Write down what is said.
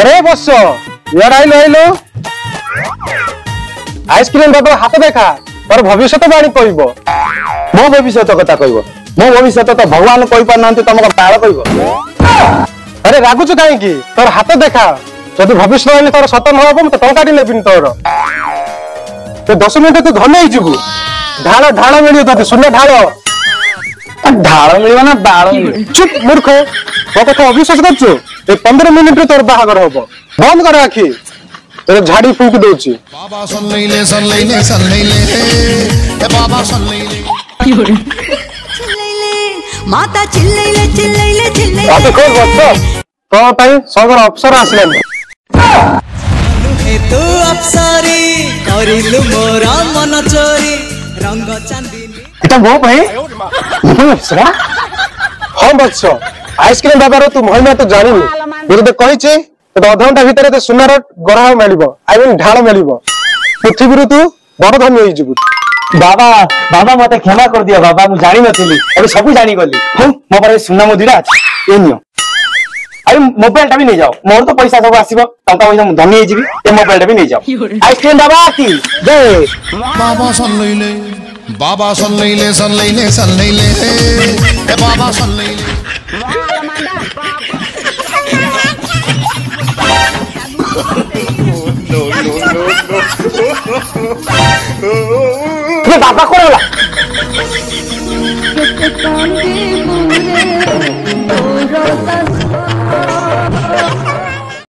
আরে বস ইয়ার আইলো আইলো। আইসক্রিম দাদার হাতে দেখা, তোর ভবিষ্যৎ বাণী কইব। মো ভবিষ্যৎ কথা কইব, মো ভবিষ্যৎ তো ভগবান কই পার নাহান্তি তোমাকে তাল কইব। আরে রাগুছ কাইকি তোর হাতে দেখা, যদি ভবিষ্যৎ হইলে তোর সত ন হব তো টঙ্কাটি নেবিনি তোর। তো দশ মিনিট তুই ধনে হইযু ঢাল ঢাল মিলিয়ে তোতে শূন্য ঢাল ବାଳ ମିଳିବ ନା ବାଳ ଚୁପ୍ ମୂର୍ଖ ମୋ କଥା ଅବିଶ୍ୱାସ କରୁଛୁ ଏ ପନ୍ଦର ମିନିଟରେ ତୋର ବାହାଘର ହବ ବନ୍ଦ କର ଆଖି ତୋର ଝାଡି ଫୁଙ୍କି ଦଉଛି ମାତା ଚିଲ୍ଲେଇଲେ ଚିଲ୍ଲେଇଲେ ଚିଲ୍ଲେଇଲେ ତୋ ପାଇଁ ସଗର ଅପସର ଆସିଲେନି ତୁ ଅପସରୀ କରିଲୁ ମୋର ମନ ଚୋରି ରଙ୍ଗ ଚାନ୍ଦିନୀ এটা বউ ভাই ମିଶ୍ରା ହଁ ବତ୍ସ ଆଇସ୍କ୍ରିମ ଦେବାର ତୁ ମହିମା ତୁ ଜାଣିନୁ ମୁଁ ତତେ କହିଛି ତତେ ଅଧଘଣ୍ଟା ଭିତରେ ତୋ ସୁନାର ଗରହ ମିଳିବ ଆଇ ମିନ୍ ଢାଳ ମିଳିବ ପୃଥିବୀରୁ ତୁ ବରଧନ୍ୟ ହେଇଯିବୁ বাবা বাবা মতে ক্ষমা করে দিও বাবা মু জানি নথিলি আমি সবু জানি গলি। হু মো পারে সোনা মুদিরা আছে এ নিও আমি মোবাইলটা বি নিয়ে যাও মোর তো পয়সা সব আসিব টাকা পয়সা মু ধনী হয়ে যাবি এ মোবাইলটা বি নিয়ে যাও আইসক্রিম দাবা আতি দে বাবা সল্লাইলে बाबा सुन ले ले, सुन ले ले, सुन ले ले। ए बाबा सुन ले। ले बाबा को बोला